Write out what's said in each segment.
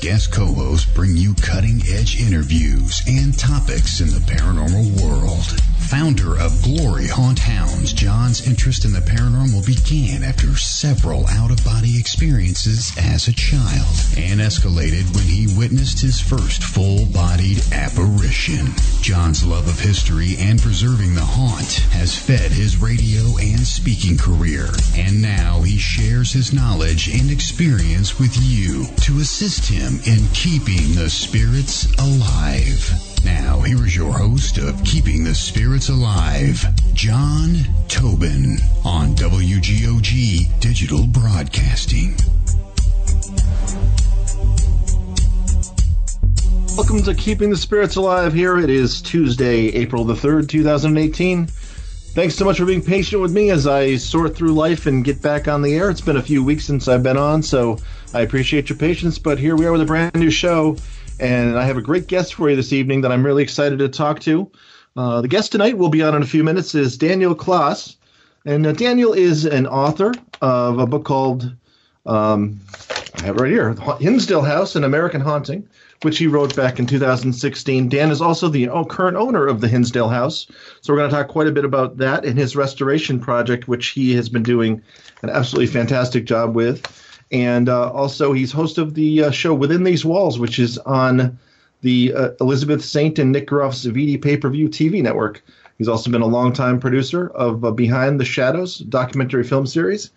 guest co hosts bring you cutting edge interviews and topics in the paranormal world. Founder of Glory Haunt Hounds, John's interest in the paranormal began after several out of body experiences as a child and escalated when he witnessed his first full bodied apparition. John's love of history and preserving the haunt has fed his radio and speaking career, and now he shares his knowledge and experience with you to assist him in keeping the spirits alive. Now, here is your host of Keeping the Spirits Alive, John Tobin, on WGOG Digital Broadcasting. Welcome to Keeping the Spirits Alive. Here it is Tuesday, April the 3rd, 2018. Thanks so much for being patient with me as I sort through life and get back on the air. It's been a few weeks since I've been on, so I appreciate your patience, but here we are with a brand new show. And I have a great guest for you this evening that I'm really excited to talk to. Uh, the guest tonight will be on in a few minutes is Daniel Klaes. And uh, Daniel is an author of a book called, um, I have it right here, Hinsdale House, An American Haunting, which he wrote back in 2016. Dan is also the oh, current owner of the Hinsdale House. So we're going to talk quite a bit about that and his restoration project, which he has been doing an absolutely fantastic job with. And uh, also, he's host of the uh, show Within These Walls, which is on the uh, Elizabeth Saint and Nick Groff's ViDi pay per view TV network. He's also been a longtime producer of uh, Behind the Shadows documentary film series,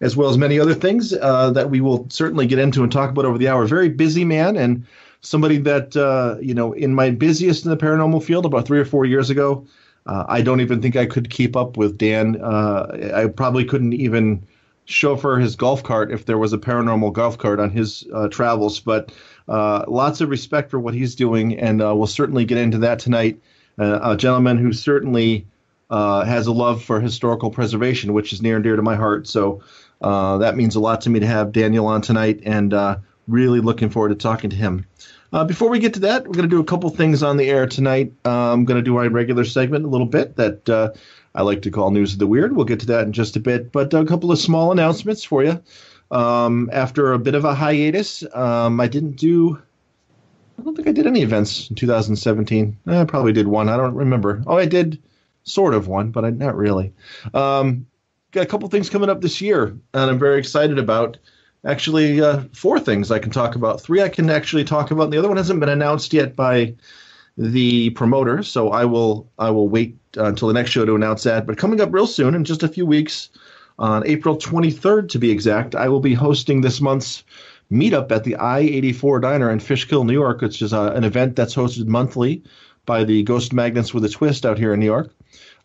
as well as many other things uh, that we will certainly get into and talk about over the hour. Very busy man and somebody that, uh, you know, in my busiest in the paranormal field about three or four years ago, I don't even think I could keep up with Dan. I probably couldn't even chauffeur his golf cart if there was a paranormal golf cart on his uh, travels. But uh, lots of respect for what he's doing, and uh, we'll certainly get into that tonight. Uh, a gentleman who certainly uh, has a love for historical preservation, which is near and dear to my heart. So uh, that means a lot to me to have Daniel on tonight, and really looking forward to talking to him. before we get to that, we're going to do a couple things on the air tonight. I'm going to do our regular segment a little bit that I like to call News of the Weird. We'll get to that in just a bit. But a couple of small announcements for you. Um, after a bit of a hiatus, um, I didn't do. I don't think I did any events in 2017. Eh, I probably did one. I don't remember. Oh, I did sort of one, but I, not really. Um, got a couple things coming up this year, and I'm very excited about. Actually, uh, four things I can talk about. Three I can actually talk about. And the other one hasn't been announced yet by the promoter, so I will I will wait uh, until the next show to announce that. But coming up real soon, in just a few weeks, on April 23rd to be exact, I will be hosting this month's meetup at the I-84 Diner in Fishkill, New York, which is uh, an event that's hosted monthly by the Ghost Magnets with a Twist out here in New York.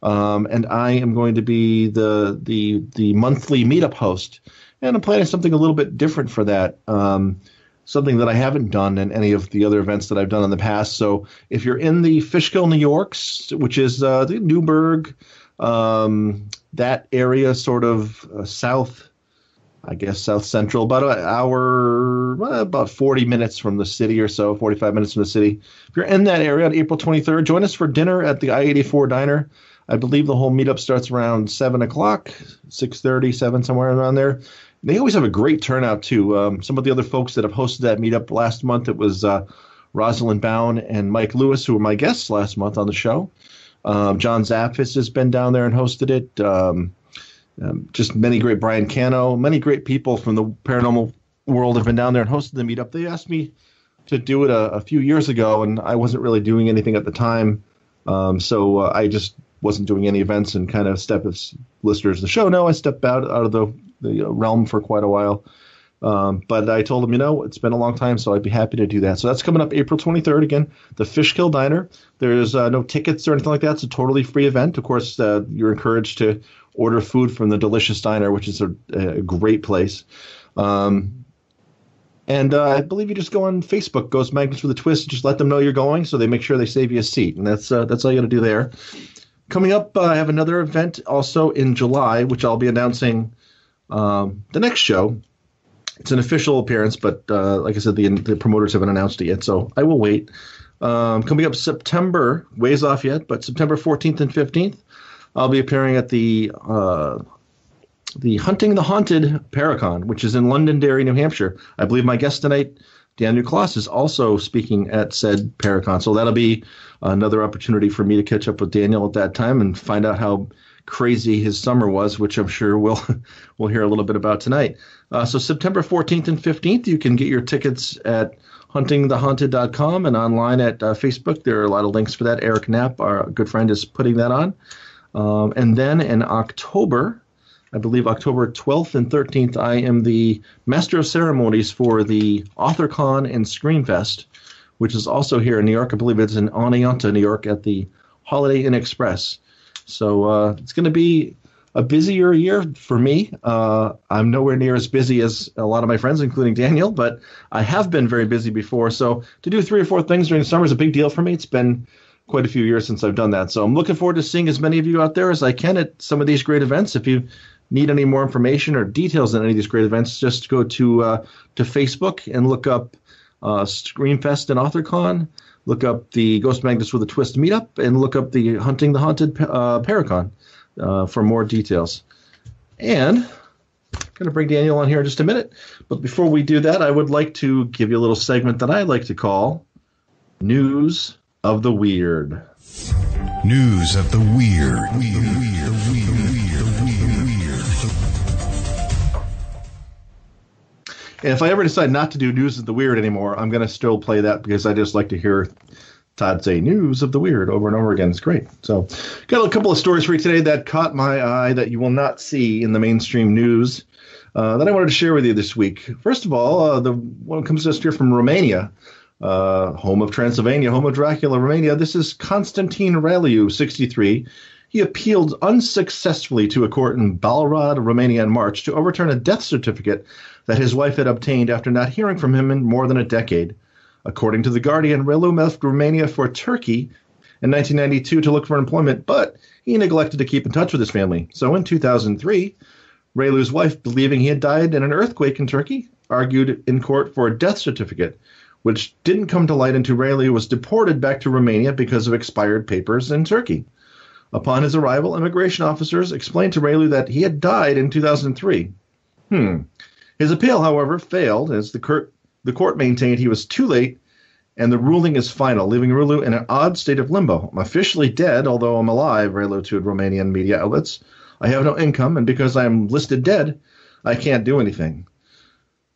Um, and I am going to be the the the monthly meetup host, and I'm planning something a little bit different for that. Um, something that I haven't done in any of the other events that I've done in the past. So if you're in the Fishkill, New York's, which is uh, the Newburgh, um, that area, sort of uh, south, I guess south central, about an hour, well, about 40 minutes from the city or so, 45 minutes from the city. If you're in that area on April 23rd, join us for dinner at the I-84 Diner. I believe the whole meetup starts around seven o'clock, 6:30, 7 somewhere around there. They always have a great turnout too. Um, some of the other folks that have hosted that meetup last month, it was uh, Rosalind Bound and Mike Lewis, who were my guests last month on the show. Um, John Zaffis has been down there and hosted it. Um, um, just many great Brian Cano, many great people from the paranormal world have been down there and hosted the meetup. They asked me to do it a, a few years ago, and I wasn't really doing anything at the time, um, so uh, I just wasn't doing any events and kind of stepped as listeners of the show. No, I stepped out out of the the realm for quite a while. Um, but I told him, you know, it's been a long time, so I'd be happy to do that. So that's coming up April 23rd again, the Fishkill Diner. There's uh, no tickets or anything like that. It's a totally free event. Of course, uh, you're encouraged to order food from the Delicious Diner, which is a, a great place. Um, and uh, I believe you just go on Facebook, Ghost Magnets with a Twist, just let them know you're going, so they make sure they save you a seat, and that's uh, that's all you got to do there. Coming up, uh, I have another event also in July, which I'll be announcing um, the next show, it's an official appearance, but uh, like I said, the, the promoters haven't announced it yet, so I will wait. Um, coming up September, ways off yet, but September 14th and 15th, I'll be appearing at the uh, the Hunting the Haunted Paracon, which is in Londonderry, New Hampshire. I believe my guest tonight, Daniel Klaes, is also speaking at said Paracon. So that'll be another opportunity for me to catch up with Daniel at that time and find out how crazy his summer was, which I'm sure we'll we'll hear a little bit about tonight. Uh, so September 14th and 15th, you can get your tickets at huntingthehaunted.com and online at uh, Facebook. There are a lot of links for that. Eric Knapp, our good friend, is putting that on. Um, and then in October, I believe October 12th and 13th, I am the master of ceremonies for the AuthorCon and Screamfest, which is also here in New York. I believe it's in Oneonta, New York, at the Holiday Inn Express. So uh, it's going to be a busier year for me. Uh, I'm nowhere near as busy as a lot of my friends, including Daniel, but I have been very busy before. So to do three or four things during the summer is a big deal for me. It's been quite a few years since I've done that. So I'm looking forward to seeing as many of you out there as I can at some of these great events. If you need any more information or details on any of these great events, just go to uh, to Facebook and look up uh, Screamfest and AuthorCon. Look up the Ghost Magnets with a Twist meetup, and look up the Hunting the Haunted uh, Paracon uh, for more details. And I'm going to bring Daniel on here in just a minute. But before we do that, I would like to give you a little segment that I like to call News of the Weird. News of the Weird. Weird. Weird. Weird. And if I ever decide not to do News of the Weird anymore, I'm going to still play that because I just like to hear Todd say News of the Weird over and over again. It's great. So, got a couple of stories for you today that caught my eye that you will not see in the mainstream news uh, that I wanted to share with you this week. First of all, uh, the one comes to us here from Romania. Uh, home of Transylvania, home of Dracula, Romania. This is Constantine Reliu, 63. He appealed unsuccessfully to a court in Barlad, Romania in March to overturn a death certificate that his wife had obtained after not hearing from him in more than a decade. According to The Guardian, Relu left Romania for Turkey in 1992 to look for employment, but he neglected to keep in touch with his family. So in 2003, Relu's wife, believing he had died in an earthquake in Turkey, argued in court for a death certificate, which didn't come to light until Relu was deported back to Romania because of expired papers in Turkey. Upon his arrival, immigration officers explained to Relu that he had died in 2003. Hmm. His appeal, however, failed as the court, the court maintained he was too late and the ruling is final, leaving Relu in an odd state of limbo. I'm officially dead, although I'm alive, Relu told Romanian media outlets. I have no income, and because I am listed dead, I can't do anything.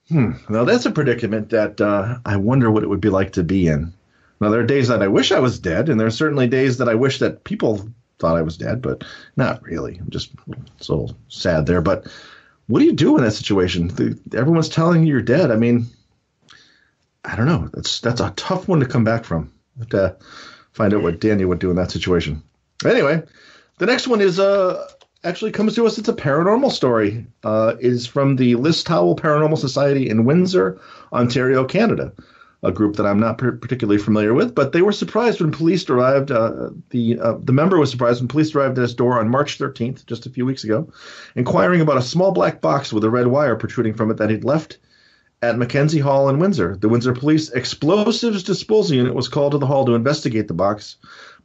Hmm. Now that's a predicament that uh, I wonder what it would be like to be in. Now there are days that I wish I was dead, and there are certainly days that I wish that people thought I was dead, but not really. I'm just so sad there. But what do you do in that situation? The, everyone's telling you you're dead. I mean, I don't know. That's that's a tough one to come back from. To find out what Daniel would do in that situation. Anyway, the next one is uh actually comes to us. It's a paranormal story. Uh, is from the Listowel Paranormal Society in Windsor, Ontario, Canada a group that I'm not particularly familiar with, but they were surprised when police arrived. Uh, the uh, the member was surprised when police arrived at his door on March 13th, just a few weeks ago, inquiring about a small black box with a red wire protruding from it that he'd left at Mackenzie Hall in Windsor. The Windsor Police Explosives Disposal Unit was called to the hall to investigate the box,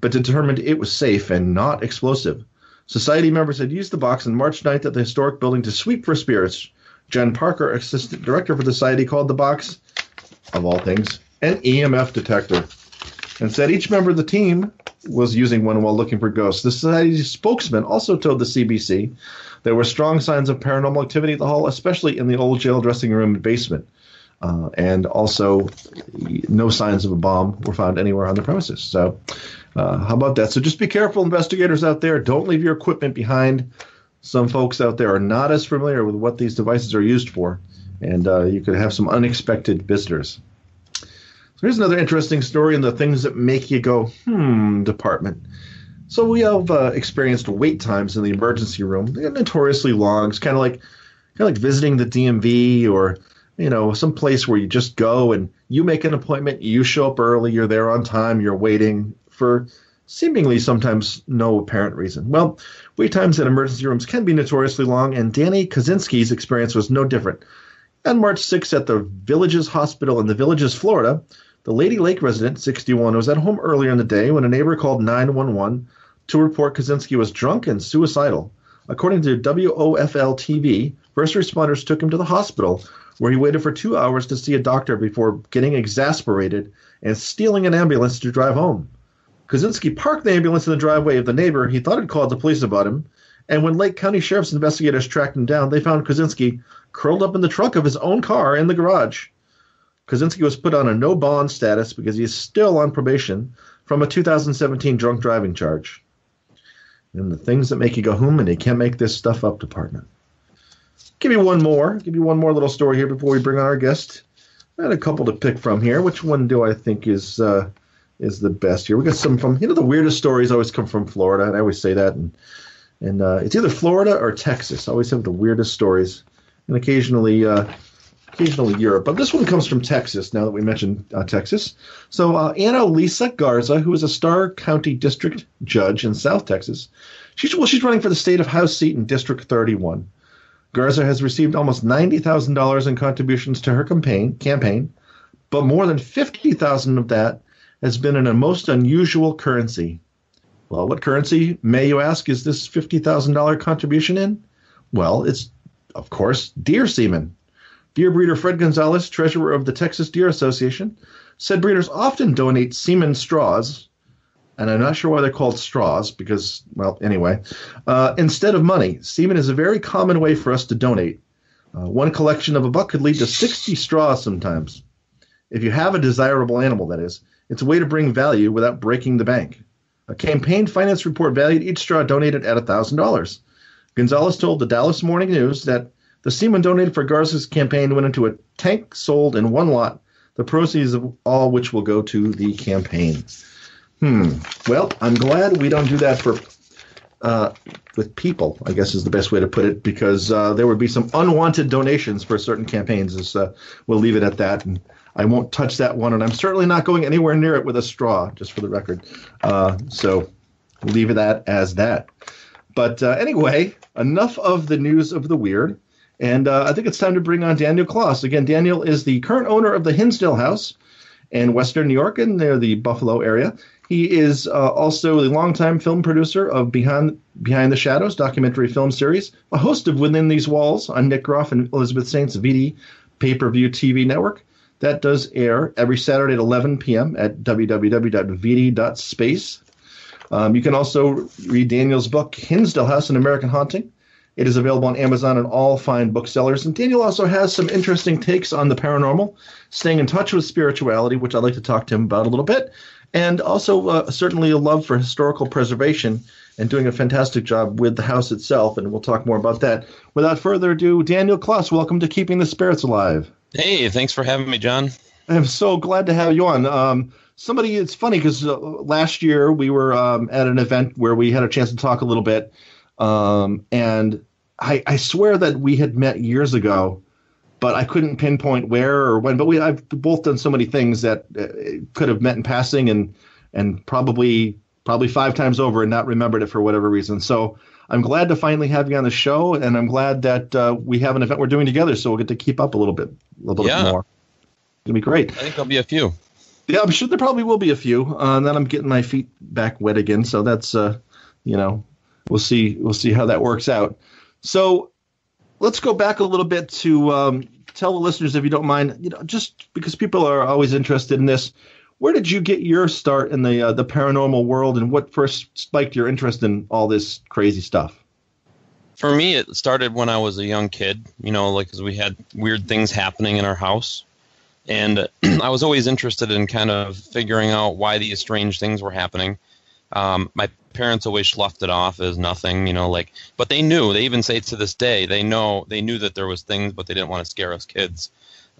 but determined it was safe and not explosive. Society members had used the box on March 9th at the historic building to sweep for spirits. Jen Parker, assistant director for the society, called the box of all things, an EMF detector, and said each member of the team was using one while looking for ghosts. The society's spokesman also told the CBC there were strong signs of paranormal activity at the hall, especially in the old jail dressing room and basement. Uh, and also, no signs of a bomb were found anywhere on the premises. So, uh, how about that? So, just be careful, investigators out there. Don't leave your equipment behind. Some folks out there are not as familiar with what these devices are used for and uh, you could have some unexpected visitors. So here's another interesting story in the things that make you go, hmm, department. So we have uh, experienced wait times in the emergency room. They're notoriously long. It's kind of like kind of like visiting the DMV or you know some place where you just go and you make an appointment, you show up early, you're there on time, you're waiting for seemingly sometimes no apparent reason. Well, wait times in emergency rooms can be notoriously long, and Danny Kaczynski's experience was no different. On March 6th at the Villages Hospital in the Villages, Florida, the Lady Lake resident, 61, was at home earlier in the day when a neighbor called 911 to report Kaczynski was drunk and suicidal. According to WOFL TV, first responders took him to the hospital where he waited for two hours to see a doctor before getting exasperated and stealing an ambulance to drive home. Kaczynski parked the ambulance in the driveway of the neighbor he thought had called the police about him, and when Lake County Sheriff's investigators tracked him down, they found Kaczynski curled up in the trunk of his own car in the garage. Kaczynski was put on a no bond status because he is still on probation from a 2017 drunk driving charge. And the things that make you go home and you can't make this stuff up department. Give you one more. Give you one more little story here before we bring on our guest. I had a couple to pick from here. Which one do I think is uh, is the best here? We got some from you know the weirdest stories always come from Florida, and I always say that. And and uh, it's either Florida or Texas. Always have the weirdest stories, and occasionally uh, occasionally Europe. But this one comes from Texas. Now that we mentioned uh, Texas, so uh, Ana Lisa Garza, who is a Starr County District Judge in South Texas, she's well, she's running for the state of House seat in District 31. Garza has received almost $90,000 in contributions to her campaign, campaign, but more than 50,000 of that has been in a most unusual currency. Well, what currency, may you ask, is this $50,000 contribution in? Well, it's, of course, deer semen. Deer breeder Fred Gonzalez, treasurer of the Texas Deer Association, said breeders often donate semen straws, and I'm not sure why they're called straws because, well, anyway, uh, instead of money, semen is a very common way for us to donate. Uh, one collection of a buck could lead to 60 straws sometimes. If you have a desirable animal, that is, it's a way to bring value without breaking the bank. A campaign finance report valued each straw donated at $1,000. Gonzalez told the Dallas Morning News that the semen donated for Garza's campaign went into a tank sold in one lot, the proceeds of all which will go to the campaign. Hmm. Well, I'm glad we don't do that for uh, with people. I guess is the best way to put it, because uh, there would be some unwanted donations for certain campaigns. Is uh, we'll leave it at that, and I won't touch that one, and I'm certainly not going anywhere near it with a straw, just for the record. Uh, so leave that as that. But uh, anyway, enough of the news of the weird. And uh, I think it's time to bring on Daniel Klaes. Again, Daniel is the current owner of the Hinsdale House in Western New York and near the Buffalo area. He is uh, also the longtime film producer of Behind Behind the Shadows documentary film series, a host of Within These Walls on Nick Groff and Elizabeth Saint's ViDi pay-per-view TV network. That does air every Saturday at 11 p.m. at www.vidi.space. Um, you can also read Daniel's book, Hinsdale House: An American Haunting. It is available on Amazon and all fine booksellers. And Daniel also has some interesting takes on the paranormal, staying in touch with spirituality, which I'd like to talk to him about a little bit and also uh, certainly a love for historical preservation and doing a fantastic job with the house itself. And we'll talk more about that. Without further ado, Daniel Klaes, welcome to Keeping the Spirits Alive. Hey, thanks for having me, John. I'm so glad to have you on. Um, somebody, it's funny because uh, last year we were um, at an event where we had a chance to talk a little bit. Um, and I, I swear that we had met years ago but I couldn't pinpoint where or when. But we I've both done so many things that uh, could have met in passing and and probably probably five times over and not remembered it for whatever reason. So I'm glad to finally have you on the show, and I'm glad that uh, we have an event we're doing together, so we'll get to keep up a little bit, a little yeah. bit more. It'll be great. I think there'll be a few. Yeah, I'm sure there probably will be a few. Uh, and then I'm getting my feet back wet again, so that's uh, you know, we'll see we'll see how that works out. So let's go back a little bit to um, tell the listeners, if you don't mind, you know, just because people are always interested in this. Where did you get your start in the uh, the paranormal world, and what first spiked your interest in all this crazy stuff? For me, it started when I was a young kid. You know, like because we had weird things happening in our house, and I was always interested in kind of figuring out why these strange things were happening. Um, my parents always sloughed it off as nothing, you know, like, but they knew, they even say to this day, they know, they knew that there was things, but they didn't want to scare us kids.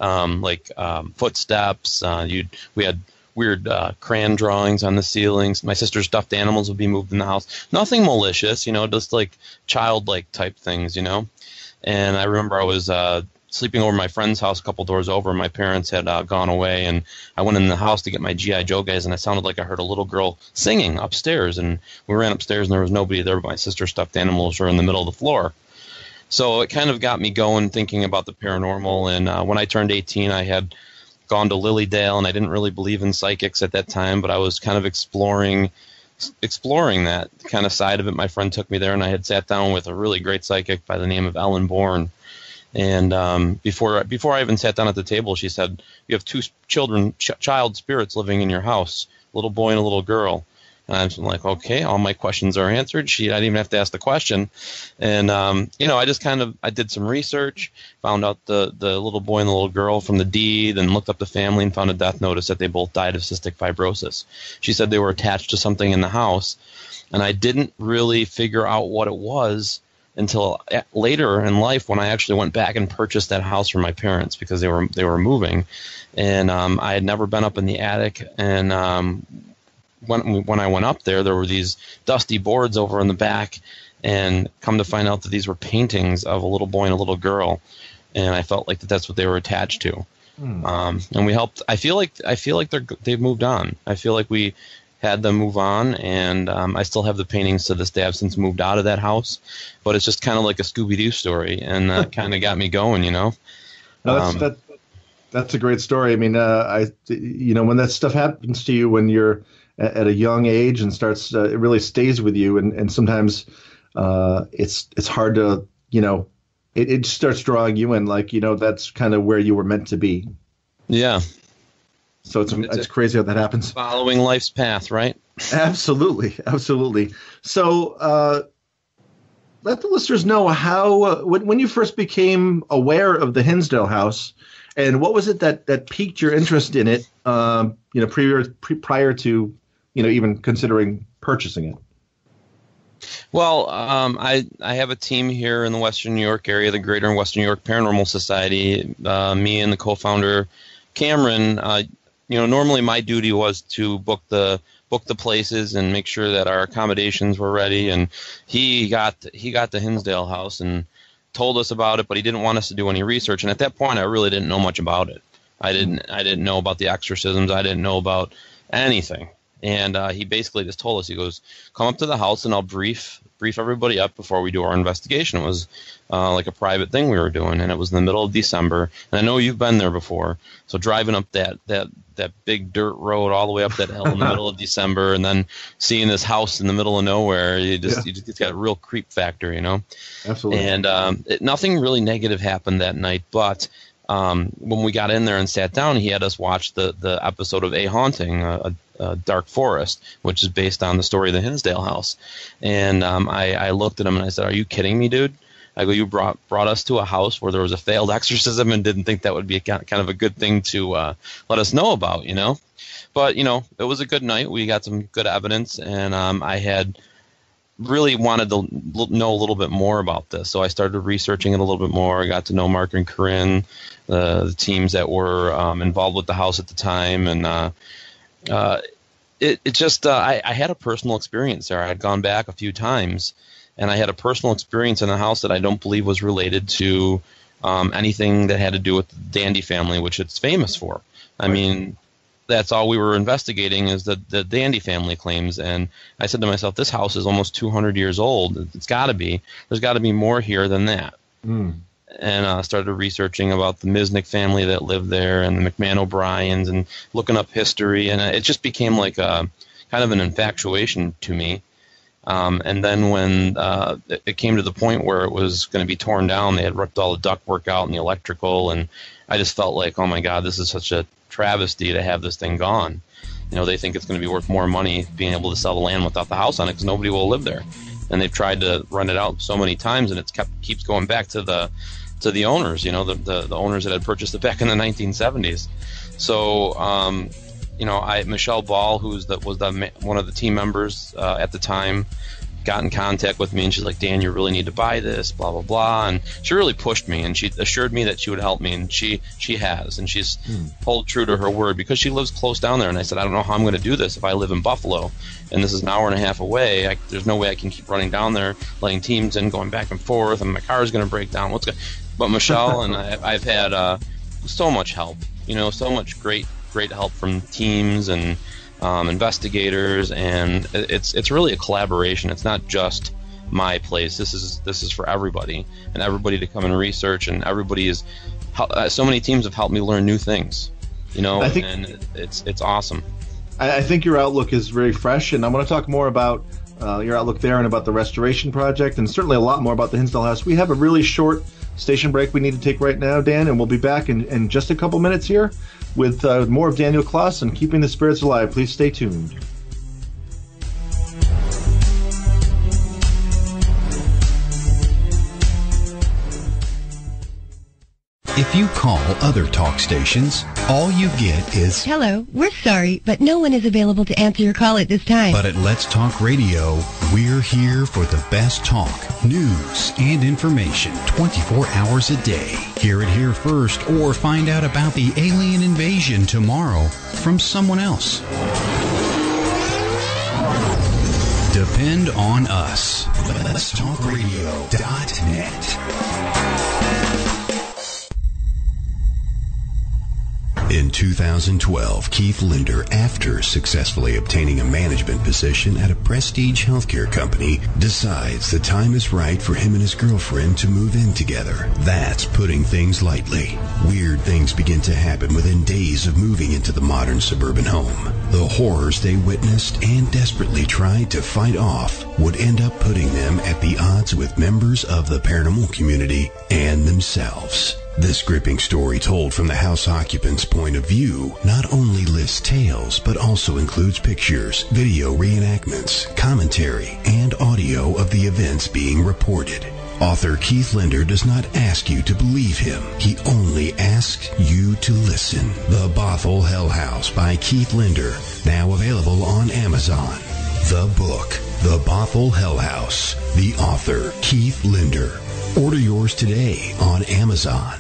Um, like, um, footsteps, uh, you we had weird, uh, crayon drawings on the ceilings. My sister's stuffed animals would be moved in the house. Nothing malicious, you know, just like childlike type things, you know. And I remember I was, uh, sleeping over my friend's house a couple doors over. My parents had uh, gone away, and I went in the house to get my GI Joe guys, and I sounded like I heard a little girl singing upstairs. And we ran upstairs, and there was nobody there. But my sister's stuffed animals were in the middle of the floor. So it kind of got me going, thinking about the paranormal. And uh, when I turned 18, I had gone to Lily Dale, and I didn't really believe in psychics at that time, but I was kind of exploring exploring that kind of side of it, my friend took me there, and I had sat down with a really great psychic by the name of Ellen Bourne. And um, before before I even sat down at the table, she said, "You have two children, ch- child spirits living in your house, a little boy and a little girl." I'm like, okay, all my questions are answered. She, I didn't even have to ask the question. And, um, you know, I just kind of, I did some research, found out the, the little boy and the little girl from the deed and looked up the family and found a death notice that they both died of cystic fibrosis. She said they were attached to something in the house. And I didn't really figure out what it was until later in life when I actually went back and purchased that house for my parents because they were they were moving, and um, I had never been up in the attic, and um, when when I went up there, there were these dusty boards over in the back, and come to find out that these were paintings of a little boy and a little girl, and I felt like that that's what they were attached to. Hmm. Um, and we helped. I feel like I feel like they're they've moved on. I feel like we had them move on, and um, I still have the paintings to this day. I've since moved out of that house, but it's just kind of like a Scooby Doo story, and that kind of got me going, you know. No, that's um, that, that's a great story. I mean, uh, I you know when that stuff happens to you when you're at, a young age and starts uh, it really stays with you. And and sometimes uh, it's it's hard to you know it, it starts drawing you in like you know that's kind of where you were meant to be. Yeah. So it's it's, it's crazy how that happens. following life's path right? Absolutely. Absolutely. So uh, let the listeners know how uh, when, when you first became aware of the Hinsdale House, and what was it that that piqued your interest in it? Um, you know, prior pre, prior to you know, even considering purchasing it? Well, um, I I have a team here in the Western New York area, the Greater and Western New York Paranormal Society. Uh, me and the co-founder Cameron. Uh, you know, normally my duty was to book the book the places and make sure that our accommodations were ready. And he got he got the Hinsdale house and told us about it, but he didn't want us to do any research. And at that point, I really didn't know much about it. I didn't I didn't know about the exorcisms. I didn't know about anything and uh, he basically just told us he goes come up to the house and i'll brief brief everybody up before we do our investigation. It was uh, like a private thing we were doing and it was in the middle of december. And i know you've been there before. So driving up that that that big dirt road all the way up that hill in the middle of december and then seeing this house in the middle of nowhere you just yeah. you just got a real creep factor you know? Absolutely. And um, it, nothing really negative happened that night but um, when we got in there and sat down, he had us watch the, the episode of A Haunting, a, uh, Dark Forest, which is based on the story of the Hinsdale House. And um, I, I looked at him and I said, "Are you kidding me, dude?" I go, "You brought brought us to a house where there was a failed exorcism and didn't think that would be a, kind of a good thing to uh, let us know about, you know." But you know, it was a good night. We got some good evidence, and um, I had really wanted to know a little bit more about this. So I started researching it a little bit more. I got to know Mark and Corinne, uh, the teams that were um, involved with the house at the time, and uh, uh, it, it just uh, I, I had a personal experience there. I had gone back a few times, and I had a personal experience in the house that I don't believe was related to um, anything that had to do with the Dandy family, which it's famous for. I mean, that's all we were investigating is the the Dandy family claims. And I said to myself, this house is almost 200 years old. It's got to be. There's got to be more here than that. Mm and uh, started researching about the Misnick family that lived there and the McMahon O'Briens and looking up history, and it just became like a kind of an infatuation to me. Um, and then when uh, it came to the point where it was going to be torn down, they had ripped all the ductwork out and the electrical, and I just felt like, oh my God, this is such a travesty to have this thing gone. You know, they think it's going to be worth more money being able to sell the land without the house on it because nobody will live there. And they've tried to run it out so many times, and it's kept keeps going back to the to the owners, you know, the, the, the owners that had purchased it back in the 1970s. So, um, you know, I Michelle Ball, who's the, was the one of the team members uh, at the time, got in contact with me and she's like, Dan, you really need to buy this, blah blah blah, and she really pushed me and she assured me that she would help me, and she she has, and she's hmm. pulled true to her word because she lives close down there. And I said, I don't know how I'm going to do this if I live in Buffalo, and this is an hour and a half away. I, there's no way I can keep running down there, letting teams in, going back and forth, and my car is going to break down. What's going but Michelle and I, I've had uh, so much help. You know, so much great great help from teams and um, investigators, and it's it's really a collaboration. It's not just my place. This is this is for everybody and everybody to come and research, and everybody is. Uh, so many teams have helped me learn new things. You know, I think, and it's it's awesome. I, I think your outlook is very fresh, and I want to talk more about uh, your outlook there and about the restoration project, and certainly a lot more about the Hinsdale House. We have a really short station break we need to take right now, Dan, and we'll be back in, in just a couple minutes here with uh, more of Daniel Klaes and Keeping the Spirits Alive. Please stay tuned. If you call other talk stations, all you get is Hello, we're sorry, but no one is available to answer your call at this time. But at Let's Talk Radio, we're here for the best talk, news, and information 24 hours a day. Hear it here first or find out about the alien invasion tomorrow from someone else. Depend on us. Let's In 2012, Keith Linder, after successfully obtaining a management position at a prestige healthcare company, decides the time is right for him and his girlfriend to move in together. That's putting things lightly. Weird things begin to happen within days of moving into the modern suburban home. The horrors they witnessed and desperately tried to fight off would end up putting them at the odds with members of the paranormal community and themselves. This gripping story told from the house occupant's point of view not only lists tales, but also includes pictures, video reenactments, commentary, and audio of the events being reported. Author Keith Linder does not ask you to believe him. He only asks you to listen. The Bothell Hell House by Keith Linder, now available on Amazon. The book, The Bothell Hell House. The author, Keith Linder. Order yours today on Amazon.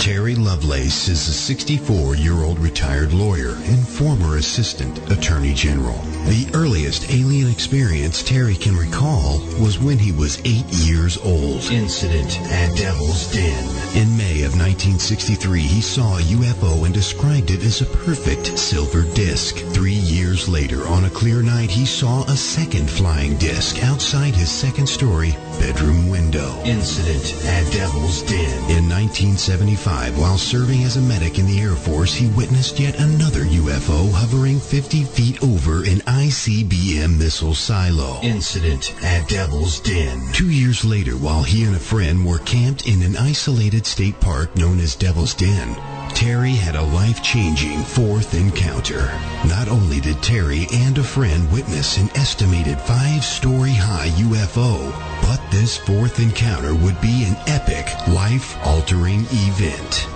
Terry Lovelace is a 64 year old retired lawyer and former assistant attorney general. The earliest alien experience Terry can recall was when he was eight years old. Incident at Devil's Den. In May of 1963, he saw a UFO and described it as a perfect silver disc. Three years later, on a clear night, he saw a second flying disc outside his second story bedroom window. Incident at Devil's Den. In 1975, while serving as a medic in the Air Force, he witnessed yet another UFO hovering 50 feet over an ICBM missile silo. Incident at Devil's Den. Two years later, while he and a friend were camped in an isolated state park known as Devil's Den, Terry had a life-changing fourth encounter. Not only did Terry and a friend witness an estimated five-story high UFO, but this fourth encounter would be an epic, life-altering event.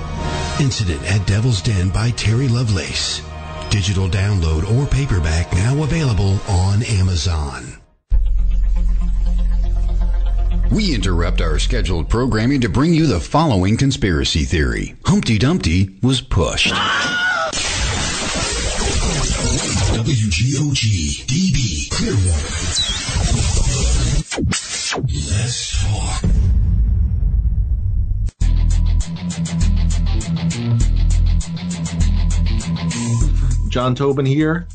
Incident at Devil's Den by Terry Lovelace. Digital download or paperback now available on Amazon. We interrupt our scheduled programming to bring you the following conspiracy theory. Humpty Dumpty was pushed. WGOG DB Clearwater. Let's talk. John Tobin here.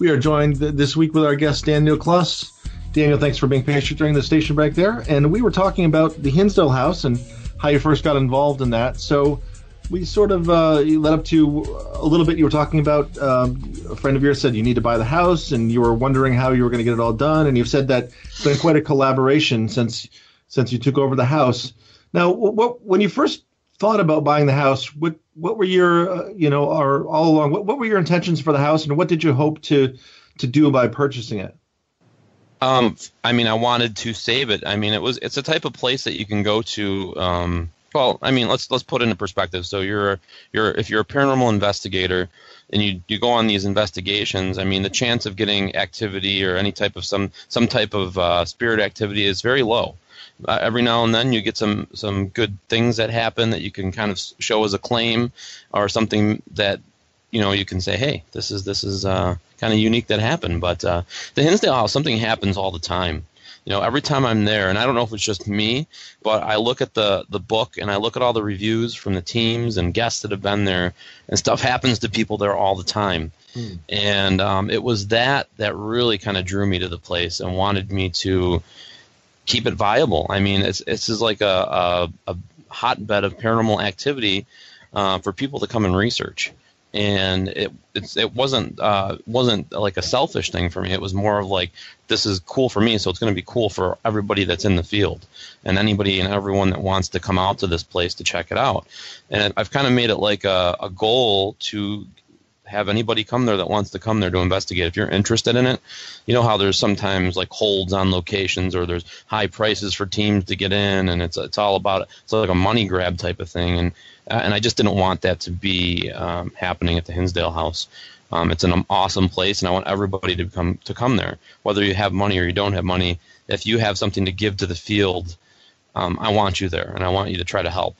We are joined this week with our guest Daniel Klaes. Daniel, thanks for being patient during the station break there. And we were talking about the Hinsdale House and how you first got involved in that. So we sort of uh, led up to a little bit. You were talking about um, a friend of yours said you need to buy the house, and you were wondering how you were going to get it all done. And you've said that it's been quite a collaboration since since you took over the house. Now, what when you first thought about buying the house, what what were your uh, you know or all along what, what were your intentions for the house, and what did you hope to to do by purchasing it? Um, I mean, I wanted to save it. I mean, it was it's a type of place that you can go to. Um, well, I mean, let's let's put it into perspective. So you're you're if you're a paranormal investigator and you you go on these investigations, I mean, the chance of getting activity or any type of some some type of uh, spirit activity is very low. Uh, every now and then you get some some good things that happen that you can kind of show as a claim or something that you know you can say hey this is this is uh, kind of unique that happened but uh, the hinsdale house something happens all the time you know every time i'm there and i don't know if it's just me but i look at the the book and i look at all the reviews from the teams and guests that have been there and stuff happens to people there all the time hmm. and um, it was that that really kind of drew me to the place and wanted me to keep it viable. I mean, it's this is like a, a, a hotbed of paranormal activity uh, for people to come and research. And it it wasn't uh, wasn't like a selfish thing for me. It was more of like this is cool for me, so it's going to be cool for everybody that's in the field and anybody and everyone that wants to come out to this place to check it out. And I've kind of made it like a, a goal to have anybody come there that wants to come there to investigate. If you're interested in it, you know how there's sometimes like holds on locations or there's high prices for teams to get in, and it's it's all about it's like a money grab type of thing. And uh, and I just didn't want that to be um, happening at the Hinsdale House. Um, it's an awesome place, and I want everybody to come to come there, whether you have money or you don't have money. If you have something to give to the field, um, I want you there, and I want you to try to help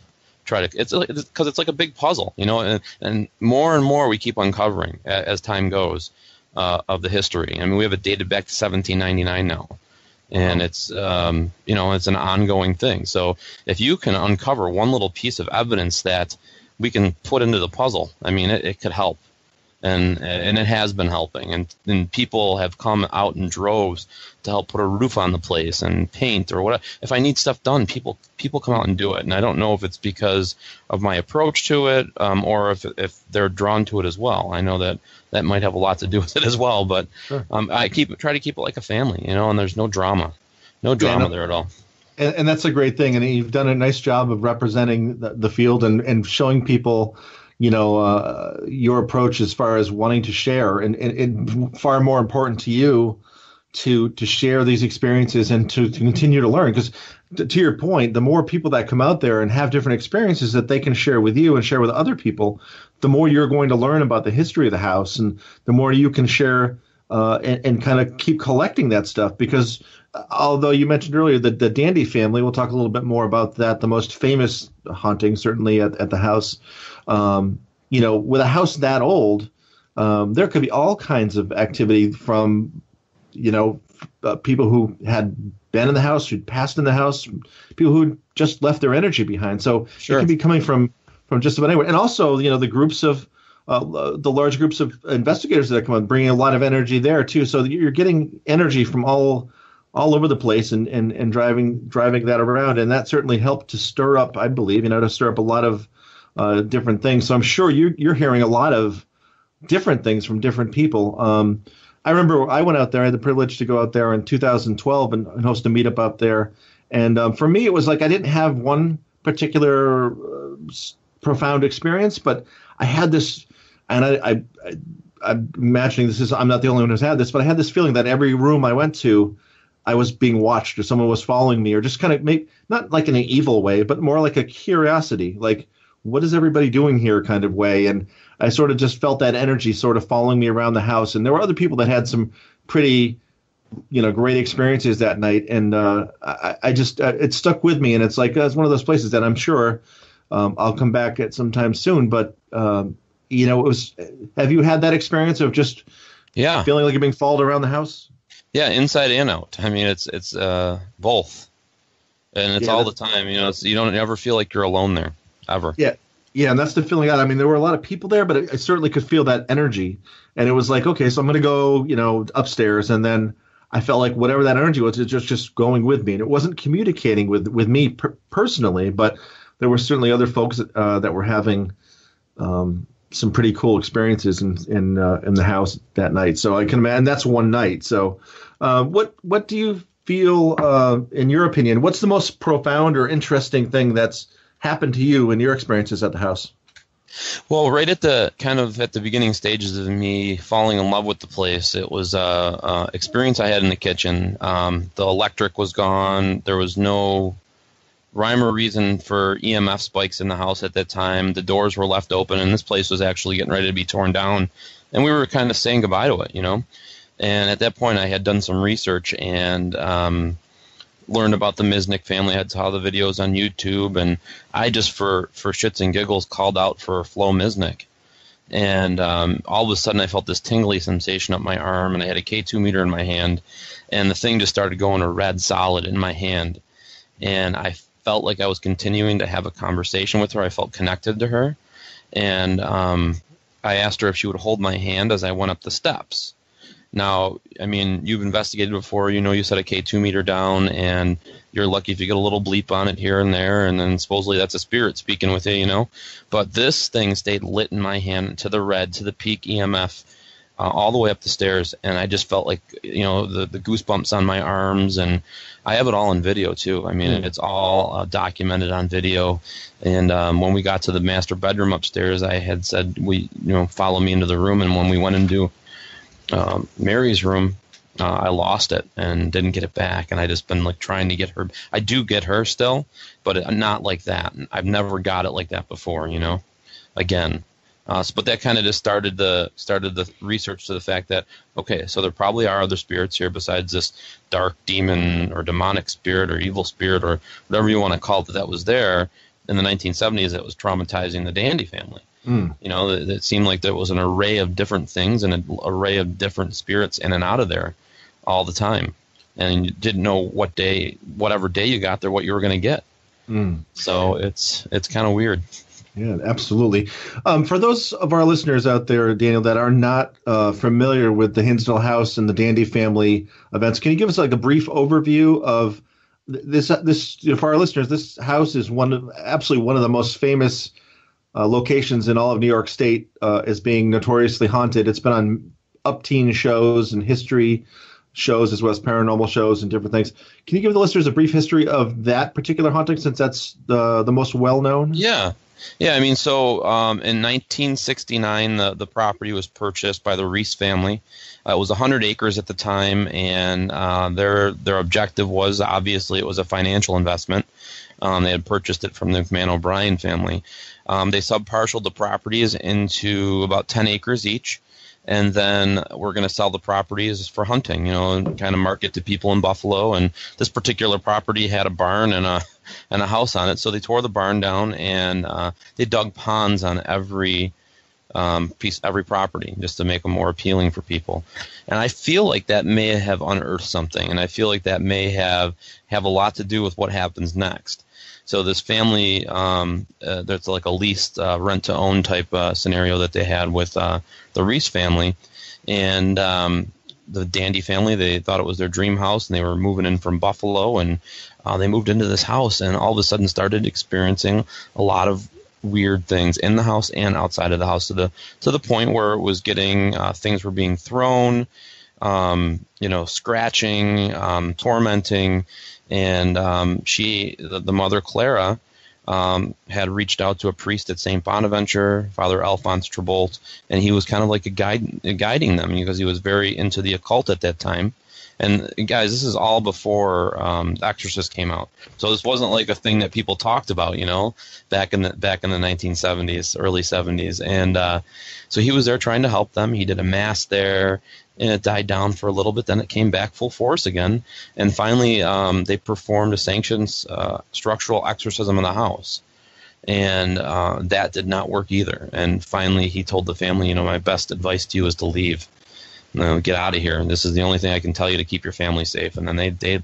try to it's because it's like a big puzzle you know and, and more and more we keep uncovering as, as time goes uh, of the history. I mean we have it dated back to 1799 now. And it's um, you know it's an ongoing thing. So if you can uncover one little piece of evidence that we can put into the puzzle i mean it, it could help and and it has been helping. And, and people have come out in droves to help put a roof on the place and paint or whatever if i need stuff done people people come out and do it. And i don't know if it's because of my approach to it um, or if if they're drawn to it as well. I know that that might have a lot to do with it as well but sure. um, i keep try to keep it like a family you know and there's no drama no drama yeah, no, there at all. And, and, that's a great thing and you've done a nice job of representing the, the field and, and showing people you know uh, your approach as far as wanting to share and, and, and, far more important to you to to share these experiences and to, to continue to learn. Because to, to your point the more people that come out there and have different experiences that they can share with you and share with other people the more you're going to learn about the history of the house and the more you can share uh, and, and kind of keep collecting that stuff because although you mentioned earlier that the Dandy family, we'll talk a little bit more about that. The most famous haunting, certainly at, at the house, um, you know, with a house that old, um, there could be all kinds of activity from, you know, uh, people who had been in the house, who'd passed in the house, people who just left their energy behind. So sure. it could be coming from from just about anywhere, and also you know the groups of uh, the large groups of investigators that come on, bringing a lot of energy there too. So you're getting energy from all all over the place and, and, and driving driving that around, and that certainly helped to stir up, I believe, you know, to stir up a lot of uh, different things. So I'm sure you you're hearing a lot of different things from different people. Um, I remember I went out there. I had the privilege to go out there in 2012 and, and host a meetup out there. And um, for me, it was like I didn't have one particular uh, profound experience, but I had this, and I, I, I, I'm imagining this is I'm not the only one who's had this, but I had this feeling that every room I went to, I was being watched or someone was following me or just kind of make not like in an evil way, but more like a curiosity, like what is everybody doing here kind of way. And I sort of just felt that energy sort of following me around the house. And there were other people that had some pretty, you know, great experiences that night. And uh, I, I, just uh, it stuck with me. And it's like uh, it's one of those places that I'm sure um, I'll come back at some time soon. But um, you know, it was. Have you had that experience of just yeah feeling like you're being followed around the house? Yeah, inside and out. I mean, it's it's uh, both, and it's yeah, all the time. You know, you don't ever feel like you're alone there ever. Yeah, yeah, and that's the feeling I. I mean, there were a lot of people there, but I certainly could feel that energy, and it was like, okay, so I'm gonna go, you know, upstairs, and then I felt like whatever that energy was, it just just going with me, and it wasn't communicating with with me per- personally, but there were certainly other folks uh, that were having. Um, some pretty cool experiences in in uh, in the house that night. So I can imagine that's one night. So, uh, what what do you feel, uh, in your opinion, what's the most profound or interesting thing that's happened to you in your experiences at the house? Well, right at the kind of at the beginning stages of me falling in love with the place, it was a, a experience I had in the kitchen. Um, the electric was gone. There was no rhyme or reason for EMF spikes in the house at that time. The doors were left open, and this place was actually getting ready to be torn down. And we were kind of saying goodbye to it, you know. And at that point, I had done some research and um, learned about the Misnick family. I had saw the videos on YouTube, and I just for for shits and giggles called out for Flo Misnick. And um, all of a sudden, I felt this tingly sensation up my arm, and I had a K2 meter in my hand, and the thing just started going a red solid in my hand. And I felt like I was continuing to have a conversation with her. I felt connected to her, and um, I asked her if she would hold my hand as I went up the steps. Now, I mean, you've investigated before. You know, you set a K2 meter down, and you're lucky if you get a little bleep on it here and there, and then supposedly that's a spirit speaking with you, you know. But this thing stayed lit in my hand to the red, to the peak EMF, uh, all the way up the stairs, and I just felt like, you know, the, the goosebumps on my arms, and I have it all in video too. I mean, mm. it's all uh, documented on video. And um, when we got to the master bedroom upstairs, I had said, "We, you know, follow me into the room." And when we went into um, Mary's room, uh, I lost it and didn't get it back. And I just been like trying to get her. I do get her still, but not like that. I've never got it like that before. You know, again. Uh, so, but that kind of just started the started the research to the fact that okay, so there probably are other spirits here besides this dark demon or demonic spirit or evil spirit or whatever you want to call it that was there in the 1970s that was traumatizing the Dandy family. Mm. You know, it, it, seemed like there was an array of different things and an array of different spirits in and out of there all the time. And you didn't know what day, whatever day you got there, what you were going to get. Mm. So it's it's kind of weird. Yeah, absolutely. Um, for those of our listeners out there, Daniel, that are not uh, familiar with the Hinsdale House and the Dandy family events, can you give us like a brief overview of this? This you know, for our listeners, this house is one of absolutely one of the most famous uh, locations in all of New York State uh, as being notoriously haunted. It's been on upteen shows and history shows as well as paranormal shows and different things. Can you give the listeners a brief history of that particular haunting since that's the the most well known? Yeah. Yeah, I mean, so um, in 1969, the, the property was purchased by the Reese family. Uh, it was 100 acres at the time, and uh, their their objective was obviously it was a financial investment. Um, they had purchased it from the McMahon O'Brien family. Um, they subparceled the properties into about 10 acres each, and then we're going to sell the properties for hunting, you know, and kind of market to people in Buffalo. And this particular property had a barn and a and a house on it, so they tore the barn down and uh, they dug ponds on every um, piece, every property, just to make them more appealing for people. And I feel like that may have unearthed something, and I feel like that may have have a lot to do with what happens next. So this family, um, uh, there's like a leased uh, rent to own type uh, scenario that they had with uh, the Reese family, and um, the Dandy family. They thought it was their dream house, and they were moving in from Buffalo, and uh, they moved into this house, and all of a sudden started experiencing a lot of weird things in the house and outside of the house to the to the point where it was getting uh, things were being thrown, um, you know, scratching, um, tormenting and um, she, the, the, mother Clara, um, had reached out to a priest at St. Bonaventure, Father Alphonse Trabold, and he was kind of like a guide, guiding them because he was very into the occult at that time. And guys, this is all before um, Exorcist came out, so this wasn't like a thing that people talked about, you know, back in the back in the 1970s, early 70s. And uh, so he was there trying to help them. He did a mass there and it died down for a little bit. Then it came back full force again, and finally um, they performed a sanctions uh, structural exorcism in the house, and uh, that did not work either. And finally, he told the family, you know, my best advice to you is to leave, you know, get out of here. This is the only thing I can tell you to keep your family safe. And then they they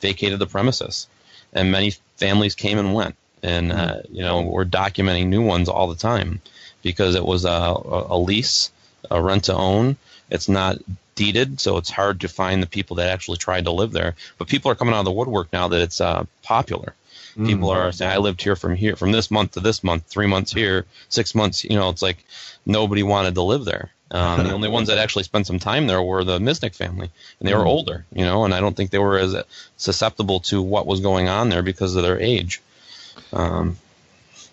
vacated the premises, and many families came and went, and uh, you know, we're documenting new ones all the time because it was a, a lease, a rent to own it's not deeded, so it's hard to find the people that actually tried to live there. But people are coming out of the woodwork now that it's uh, popular. Mm. People are saying, "I lived here from here from this month to this month, three months here, six months." You know, it's like nobody wanted to live there. Um, the only ones that actually spent some time there were the Misnick family, and they were mm. older. You know, and I don't think they were as susceptible to what was going on there because of their age. Um,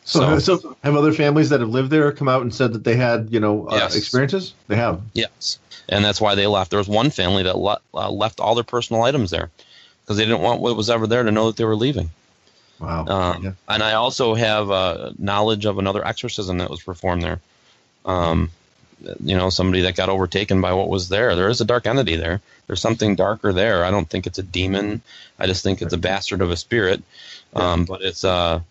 so, so, so, have other families that have lived there come out and said that they had, you know, uh, yes. experiences? They have. Yes, and that's why they left. There was one family that le- uh, left all their personal items there because they didn't want what was ever there to know that they were leaving. Wow. Um, yeah. And I also have uh, knowledge of another exorcism that was performed there. Um, you know, somebody that got overtaken by what was there. There is a dark entity there. There's something darker there. I don't think it's a demon. I just think it's a bastard of a spirit. Um, but it's uh,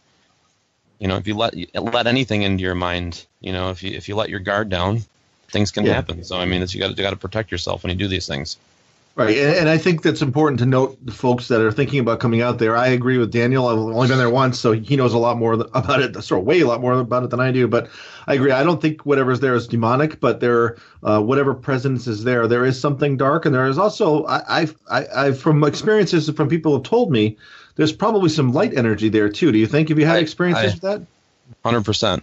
you know, if you let let anything into your mind, you know, if you if you let your guard down, things can yeah. happen. So I mean, it's, you got to got to protect yourself when you do these things. Right, and, and, I think that's important to note the folks that are thinking about coming out there. I agree with Daniel. I've only been there once, so he knows a lot more about it, sort of way a lot more about it than I do. But I agree. I don't think whatever's there is demonic, but there, uh, whatever presence is there, there is something dark, and there is also I, I've I, I've from experiences from people have told me there's probably some light energy there too. Do you think? Have you had experiences I, with that? Hundred percent.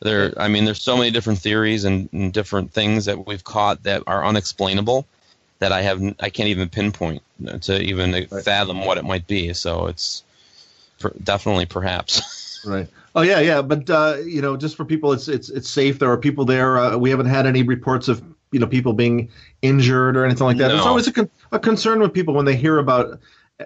There, I mean, there's so many different theories and, and different things that we've caught that are unexplainable that I have I can't even pinpoint to even right. fathom what it might be. So it's definitely perhaps. right. Oh yeah, yeah. But uh, you know, just for people, it's it's it's safe. There are people there. Uh, we haven't had any reports of you know people being injured or anything like that. No. There's always a, con- a concern with people when they hear about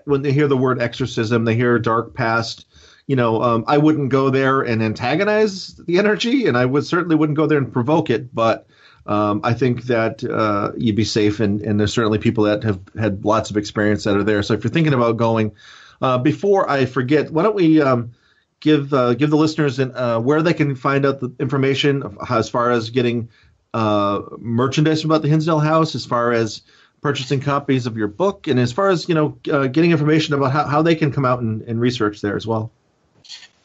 when they hear the word exorcism, they hear dark past. You know, um, I wouldn't go there and antagonize the energy, and I would certainly wouldn't go there and provoke it. But um, I think that uh, you'd be safe, and, and there's certainly people that have had lots of experience that are there. So if you're thinking about going, uh, before I forget, why don't we um, give uh, give the listeners uh, where they can find out the information as far as getting uh, merchandise about the Hinsdale House, as far as purchasing copies of your book, and as far as you know, uh, getting information about how, how they can come out and, and research there as well.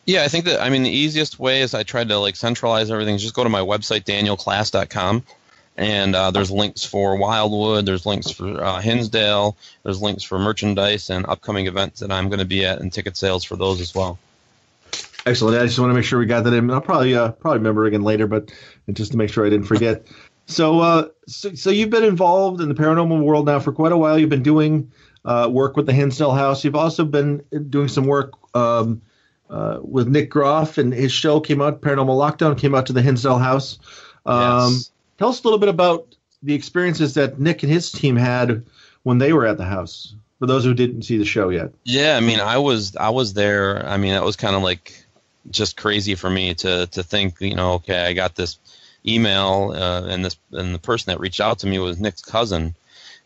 Yeah, I think that I mean the easiest way is I tried to like centralize everything. Just go to my website danielklaes.com, and uh, there's links for Wildwood, there's links for uh, Hinsdale, there's links for merchandise and upcoming events that I'm going to be at, and ticket sales for those as well. Excellent. I just want to make sure we got that in. I'll probably uh, probably remember again later, but just to make sure I didn't forget. So, uh, so, so you've been involved in the paranormal world now for quite a while. You've been doing uh, work with the Hinsdale House. You've also been doing some work um, uh, with Nick Groff, and his show came out. Paranormal Lockdown came out to the Hinsdale House. Um, yes. Tell us a little bit about the experiences that Nick and his team had when they were at the house. For those who didn't see the show yet. Yeah, I mean, I was I was there. I mean, that was kind of like just crazy for me to to think. You know, okay, I got this email, uh, and this and the person that reached out to me was Nick's cousin,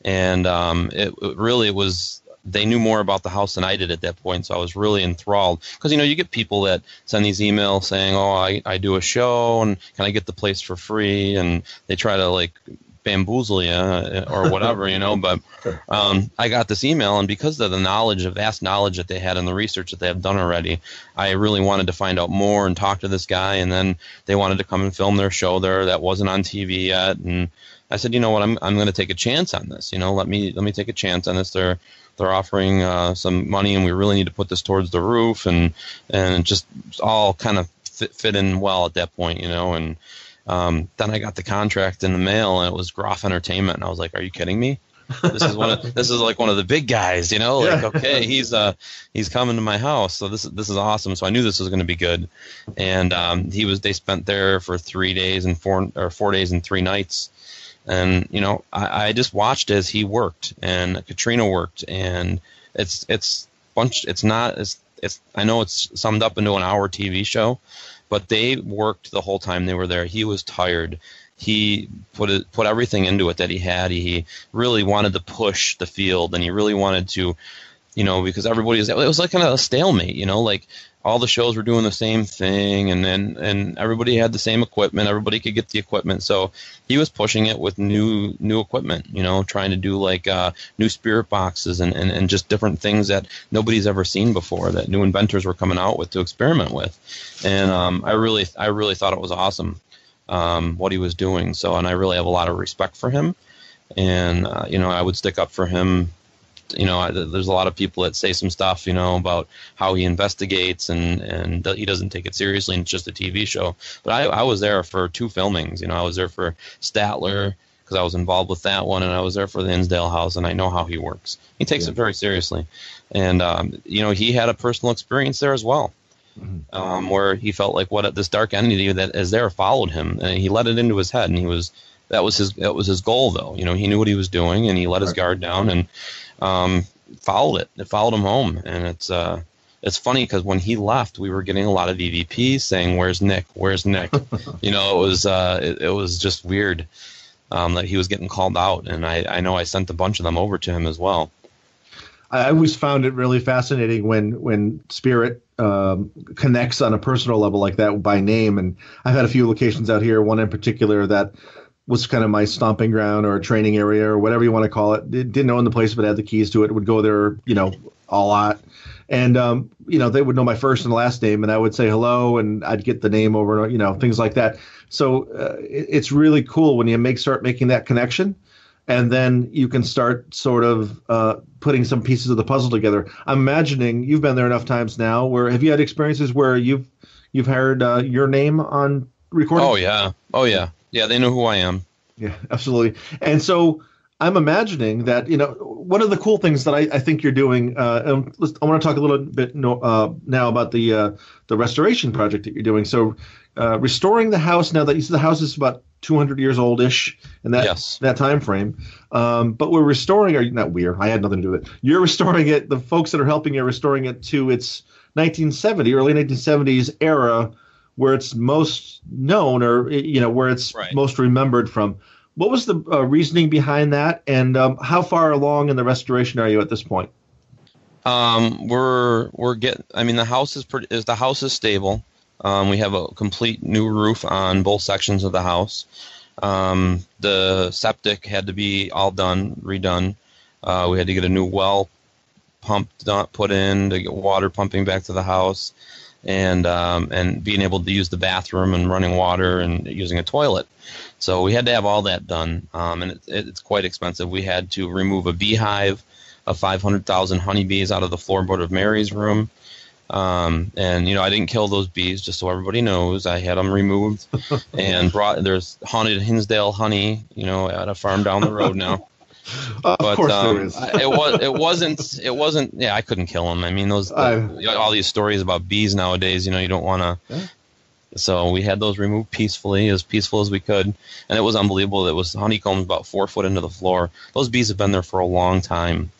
and um, it, it really was they knew more about the house than I did at that point, so I was really enthralled. Because you know, you get people that send these emails saying, "Oh, I, I do a show, and can I get the place for free?" And they try to like bamboozle you or whatever, you know. But um, I got this email, and because of the knowledge, of vast knowledge that they had and the research that they have done already, I really wanted to find out more and talk to this guy. And then they wanted to come and film their show there that wasn't on TV yet, and I said, you know what, I'm I'm going to take a chance on this. You know, let me let me take a chance on this. They're they're offering uh, some money, and we really need to put this towards the roof, and and just all kind of fit, fit in well at that point, you know. And um, then I got the contract in the mail, and it was Groff Entertainment, and I was like, "Are you kidding me?" this is one of this is like one of the big guys, you know. Like, okay, he's uh he's coming to my house, so this is this is awesome. So I knew this was going to be good, and um, he was. They spent there for three days and four or four days and three nights, and you know I, I just watched as he worked and Katrina worked, and it's it's bunch. It's not it's it's I know it's summed up into an hour TV show, but they worked the whole time they were there. He was tired. He put it, put everything into it that he had. He really wanted to push the field, and he really wanted to, you know, because everybody was. It was like kind of a stalemate, you know, like all the shows were doing the same thing and then and everybody had the same equipment. Everybody could get the equipment. So he was pushing it with new new equipment you know trying to do like uh, new spirit boxes and, and, and just different things that nobody's ever seen before that new inventors were coming out with to experiment with. And um, i really i really thought it was awesome um, what he was doing. So and i really have a lot of respect for him. And uh, you know i would stick up for him you know, there's a lot of people that say some stuff, you know, about how he investigates and and he doesn't take it seriously, and it's just a TV show. But I, I was there for two filmings. You know, I was there for Statler because I was involved with that one, and I was there for the Hinsdale House, and I know how he works. He takes yeah. it very seriously, and um, you know, he had a personal experience there as well. Mm-hmm. Um, where he felt like what this dark entity that is there followed him, and he let it into his head, and he was that was his that was his goal though. You know, he knew what he was doing, and he let his guard down, and um, followed it. It followed him home, and it's uh, it's funny because when he left, we were getting a lot of EVPs saying, "Where's Nick? Where's Nick?" you know, it was uh, it, it was just weird um, that he was getting called out, and I, I know I sent a bunch of them over to him as well. I always found it really fascinating when when spirit um, connects on a personal level like that by name, and I've had a few locations out here. One in particular that was kind of my stomping ground or a training area or whatever you want to call it. Didn't own the place, but had the keys to it. Would go there, you know, a lot. And um, you know, they would know my first and last name, and I would say hello, and I'd get the name over, you know, things like that. So uh, it, it's really cool when you make start making that connection, and then you can start sort of uh, putting some pieces of the puzzle together. I'm imagining you've been there enough times now. Where have you had experiences where you've you've heard uh, your name on recording? Oh yeah, oh yeah, yeah. They know who I am. Yeah, absolutely. And so I'm imagining that you know one of the cool things that I, I think you're doing. Uh, I want to talk a little bit no, uh, now about the uh, the restoration project that you're doing. So uh, restoring the house now that you see the house is about 200 years old ish in that yes. that time frame. Um, but we're restoring, or not we're. I had nothing to do with it. You're restoring it. The folks that are helping you are restoring it to its 1970, early 1970s era where it's most known or you know where it's right. most remembered from. What was the uh, reasoning behind that, and um, how far along in the restoration are you at this point? Um, we're we're getting. I mean, the house is pretty. Is the house is stable. Um, we have a complete new roof on both sections of the house. Um, the septic had to be all done, redone. Uh, we had to get a new well pump put in to get water pumping back to the house and um, and being able to use the bathroom and running water and using a toilet. So we had to have all that done, um, and it, it's quite expensive. We had to remove a beehive of 500,000 honeybees out of the floorboard of Mary's room. Um, and you know, I didn't kill those bees, just so everybody knows. I had them removed and brought. There's haunted Hinsdale honey, you know, at a farm down the road now. of but course um, there is. it was it wasn't it wasn't yeah I couldn't kill them. I mean those the, all these stories about bees nowadays. You know you don't want to. Yeah. So we had those removed peacefully, as peaceful as we could, and it was unbelievable. It was honeycombs about four foot into the floor. Those bees have been there for a long time,